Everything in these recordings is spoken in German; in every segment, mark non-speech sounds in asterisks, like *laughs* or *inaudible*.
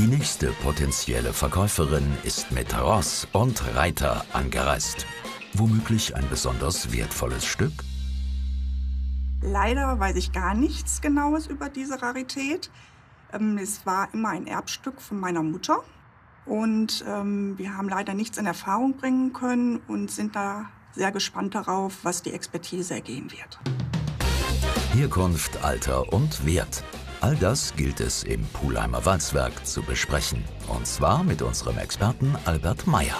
Die nächste potenzielle Verkäuferin ist mit Ross und Reiter angereist. Womöglich ein besonders wertvolles Stück? Leider weiß ich gar nichts Genaues über diese Rarität. Ähm, es war immer ein Erbstück von meiner Mutter. Und ähm, wir haben leider nichts in Erfahrung bringen können und sind da sehr gespannt darauf, was die Expertise ergeben wird. Herkunft, Alter und Wert. All das gilt es im Pulheimer Walzwerk zu besprechen. Und zwar mit unserem Experten Albert Meyer.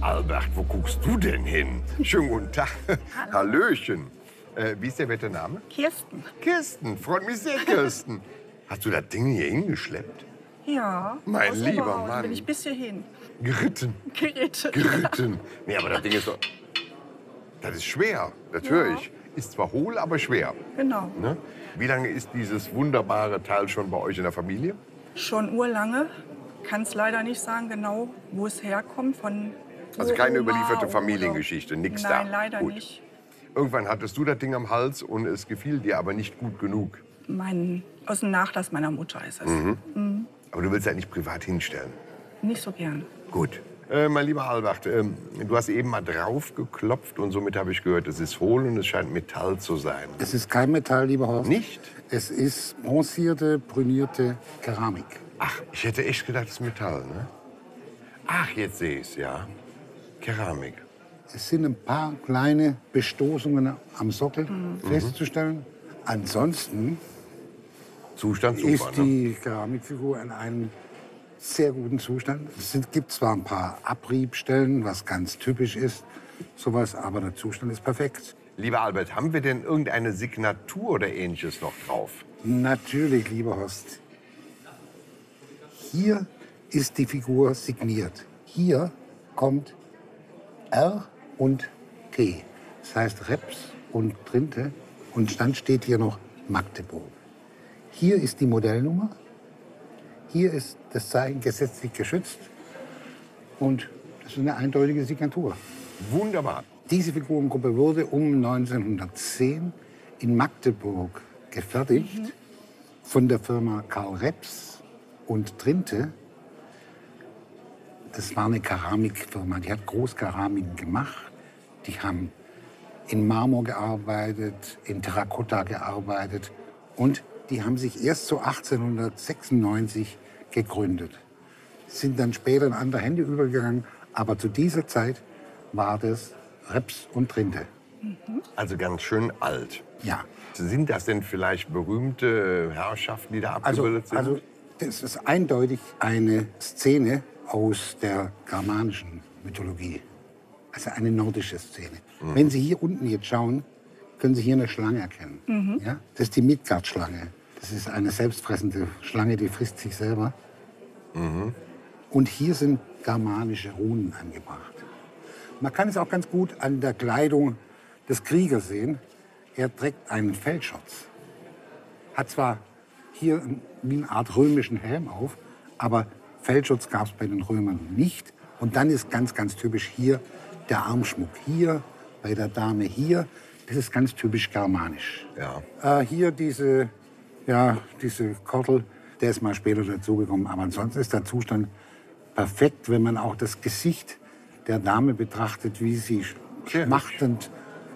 Albert, wo guckst du denn hin? Schönen guten Tag. Hallöchen. Äh, wie ist der werte Name? Kirsten. Kirsten, freut mich sehr, Kirsten. Hast du das Ding hier hingeschleppt? Ja. Mein aus lieber Mann. bin ich bis hierhin Geritten. geritten. Geritten. Nee, aber das Ding ist doch. *laughs* Das ist schwer, das höre ich. Ist zwar hohl, aber schwer. Genau. Ne? Wie lange ist dieses wunderbare Teil schon bei euch in der Familie? Schon urlange. Kann es leider nicht sagen genau, wo es herkommt. Von Also keine Uroma überlieferte Familiengeschichte, nix da. Nein, leider Gut. nicht. Irgendwann hattest du das Ding am Hals und es gefiel dir aber nicht gut genug. Mein, aus dem Nachlass meiner Mutter ist es. Mhm. Aber du willst ja nicht privat hinstellen. Nicht so gern. Gut. Äh, mein lieber Albert, ähm, du hast eben mal drauf geklopft und somit habe ich gehört, es ist hohl und es scheint Metall zu sein. Es ist kein Metall, lieber Horst. Nicht? Es ist bronzierte, brünierte Keramik. Ach, ich hätte echt gedacht, es ist Metall, ne? Ach, jetzt sehe ich es, ja. Keramik. Es sind ein paar kleine Bestoßungen am Sockel festzustellen. Ansonsten Zustand super, ist ne? die Keramikfigur in einem sehr guten Zustand. Es gibt zwar ein paar Abriebstellen, was ganz typisch ist, sowas, aber der Zustand ist perfekt. Lieber Albert, haben wir denn irgendeine Signatur oder ähnliches noch drauf? Natürlich, lieber Horst. Hier ist die Figur signiert. Hier kommt R und T. Das heißt Reps und Trinte. Und dann steht hier noch Magdeburg. Hier ist die Modellnummer. Hier ist das Zeichen gesetzlich geschützt. Und das ist eine eindeutige Signatur. Wunderbar. Diese Figurengruppe wurde um 1910 in Magdeburg gefertigt von der Firma Karl Reps und Trinte. Das war eine Keramikfirma, die hat Großkeramiken gemacht. Die haben in Marmor gearbeitet, in Terrakotta gearbeitet und die haben sich erst so 1896 gegründet. Sind dann später in andere Hände übergegangen, aber zu dieser Zeit war das Reps und Trinte. Also ganz schön alt. Ja. Sind das denn vielleicht berühmte Herrschaften, die da Also, abgebildet sind? also das ist eindeutig eine Szene aus der germanischen Mythologie. Also eine nordische Szene. Wenn Sie hier unten jetzt schauen, können Sie hier eine Schlange erkennen. Ja? Das ist die Midgard-Schlange. Das ist eine selbstfressende Schlange, die frisst sich selber. Und hier sind germanische Runen angebracht. Man kann es auch ganz gut an der Kleidung des Kriegers sehen. Er trägt einen Feldschutz. Hat zwar hier wie eine Art römischen Helm auf, aber Feldschutz gab es bei den Römern nicht. Und dann ist ganz, ganz typisch hier der Armschmuck. Hier, bei der Dame hier, das ist ganz typisch germanisch. ja. Äh, hier diese, ja, diese Kordel, der ist mal später dazugekommen. Aber ansonsten ist der Zustand perfekt, wenn man auch das Gesicht der Dame betrachtet, wie sie schmachtend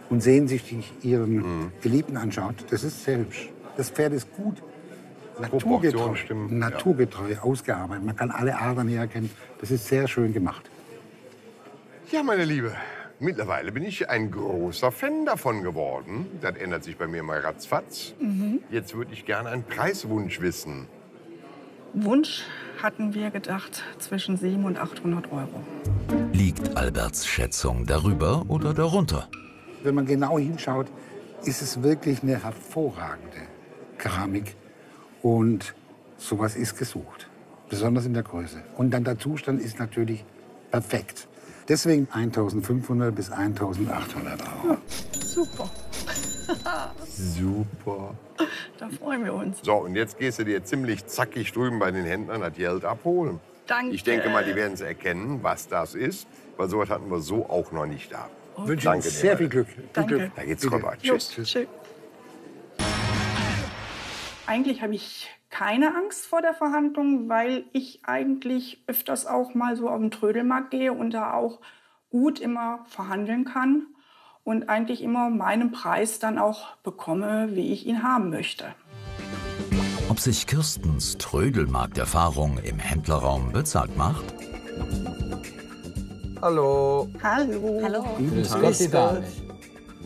und sehnsüchtig ihren Geliebten anschaut. Das ist sehr hübsch. Das Pferd ist gut naturgetreu, stimmen, ja. naturgetreu ausgearbeitet. Man kann alle Adern hier erkennen. Das ist sehr schön gemacht. Ja, meine Liebe, mittlerweile bin ich ein großer Fan davon geworden. Das ändert sich bei mir mal ratzfatz. Jetzt würde ich gerne einen Preiswunsch wissen. Wunsch hatten wir gedacht zwischen 700 und 800 Euro. Liegt Alberts Schätzung darüber oder darunter? Wenn man genau hinschaut, ist es wirklich eine hervorragende Keramik. Und sowas ist gesucht. Besonders in der Größe. Und dann der Zustand ist natürlich perfekt. Deswegen 1500 bis 1800 Euro. Super, *laughs* Super. da freuen wir uns. So, und jetzt gehst du dir ziemlich zackig drüben bei den Händlern das Geld abholen. Danke. Ich denke mal, die werden es erkennen, was das ist, weil sowas hatten wir so auch noch nicht da. Wünsche Danke dir, sehr viel Glück. Danke. Glück. Da geht's rüber. Tschüss. tschüss. Eigentlich habe ich keine Angst vor der Verhandlung, weil ich eigentlich öfters auch mal so auf den Trödelmarkt gehe und da auch gut immer verhandeln kann und eigentlich immer meinen Preis dann auch bekomme, wie ich ihn haben möchte. Ob sich Kirstens Trödelmarkterfahrung im Händlerraum bezahlt macht? Hallo. Hallo. Hallo. Grüß Gott, die Dame.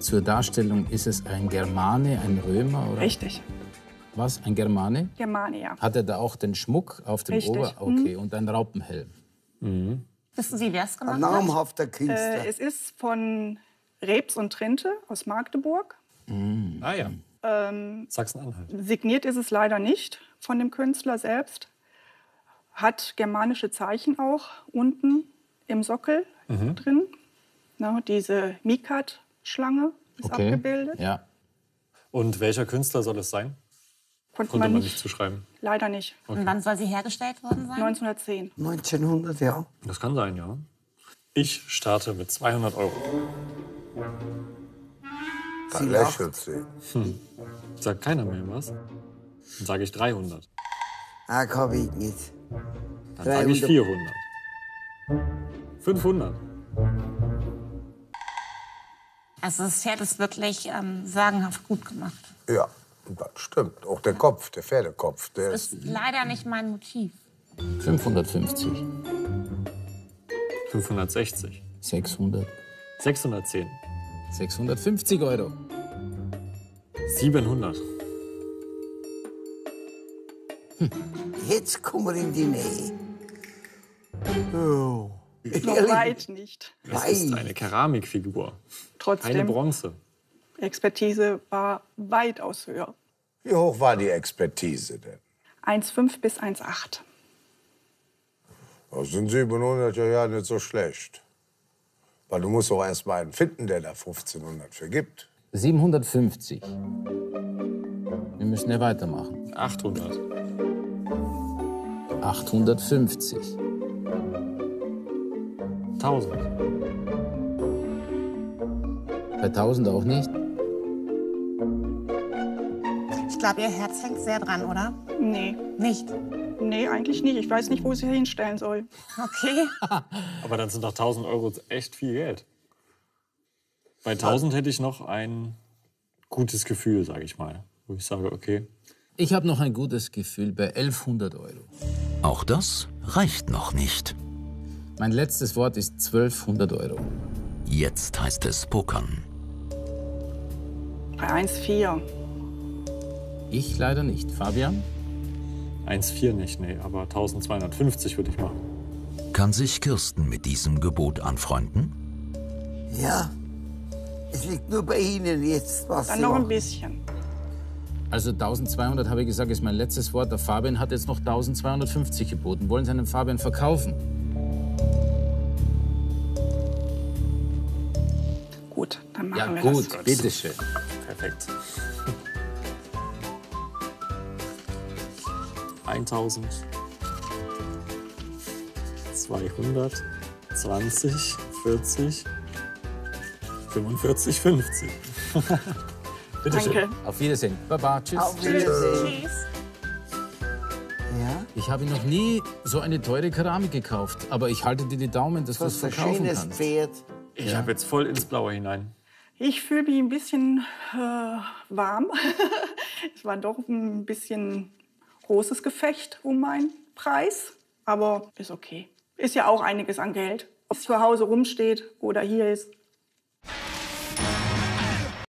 Zur Darstellung ist es ein Germane, ein Römer oder Richtig, was? Ein Germane? Germane, ja. Hat er da auch den Schmuck auf dem Richtig. Mhm. Ober? Okay, und ein Raupenhelm. Wissen Sie, wer es gemacht Ein hat? namhafter Künstler. Äh, es ist von Rebs und Trinte aus Magdeburg. Ah ja. Ähm, Sachsen-Anhalt. signiert ist es leider nicht von dem Künstler selbst. Hat germanische Zeichen auch unten im Sockel drin. Na, diese Mikat-Schlange ist Okay. abgebildet. Ja. Und welcher Künstler soll es sein? Konnte Konnte man man nicht, nicht zuschreiben. leider nicht. Und wann soll sie hergestellt worden sein? 1910. 1900, ja. Das kann sein, ja. Ich starte mit 200 Euro. Sie Dann lacht. lächelt sie. Sagt keiner mehr was? Dann sage ich 300. Ah, kann ich nicht. Dann sage ich 300. 400. 500. Also das Pferd ist wirklich ähm, sagenhaft gut gemacht. Ja, das stimmt. Auch der Kopf, der Pferdekopf, der Das ist ist leider nicht mein Motiv. 550, 560. 600, 610. 650 Euro. 700. Jetzt kommen wir in die Nähe. Oh. Noch weit nicht. Es ist eine Keramikfigur. Keine Trotzdem, Bronze. Expertise war weitaus höher. Wie hoch war die Expertise denn? 1,5 bis 1,8. Das sind 700 ja, ja nicht so schlecht. Weil du musst auch erst mal einen finden, der da 1500 für gibt. 750. Wir müssen ja weitermachen. 800. 850. 1000. Bei 1000 auch nicht? Glaube, ihr Herz hängt sehr dran, oder? Nee, Nicht? nee, eigentlich nicht. Ich weiß nicht, wo sie hinstellen soll. Okay. *laughs* Aber dann sind doch 1000 Euro echt viel Geld. Bei 1000 hätte ich noch ein gutes Gefühl, sage ich mal. Wo ich sage, okay, Ich habe noch ein gutes Gefühl bei 1100 Euro. Auch das reicht noch nicht. Mein letztes Wort ist 1200 Euro. Jetzt heißt es pokern. Bei 1,4. Ich leider nicht. Fabian? 1,4 nicht, nee, aber 1250 würde ich machen. Kann sich Kirsten mit diesem Gebot anfreunden? Ja. Es liegt nur bei Ihnen jetzt, was Dann noch ein bisschen. Also 1200 habe ich gesagt, ist mein letztes Wort. Der Fabian hat jetzt noch 1250 geboten. Wollen Sie einen Fabian verkaufen? Gut, dann machen Ja wir gut, das. bitteschön. Perfekt. 1000. 200. 20. 40. 45, 50. Bitteschön. Danke. Auf Wiedersehen. Baba, tschüss. Auf Wiedersehen. Tschüss. Ja, Ich habe noch nie so eine teure Keramik gekauft. Aber ich halte dir die Daumen, dass du es das ist ein verkaufen schönes kannst. Pferd. Ich habe jetzt voll ins Blaue hinein. Ich fühle mich ein bisschen äh, warm. *laughs* es war doch ein bisschen großes Gefecht um meinen Preis, aber ist okay. Ist ja auch einiges an Geld. Ob es zu Hause rumsteht oder hier ist,